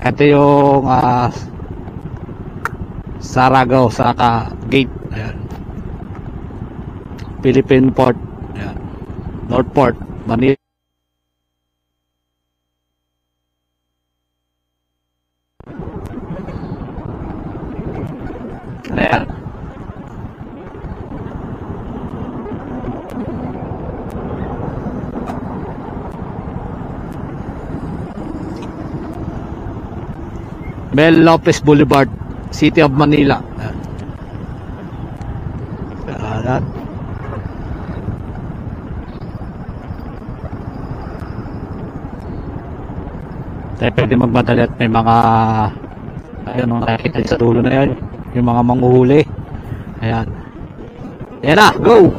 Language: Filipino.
Ito yung ah, Saragaw Saka Gate. Ayan. Philippine Port. Ayan. North Port, Manila. Ayan. Mel Lopez Boulevard, City of Manila. Ayan. Tayo pwede magmadali at may mga ayun mga nakikita sa dulo na yan yung mga manghuhuli ayan ayan na go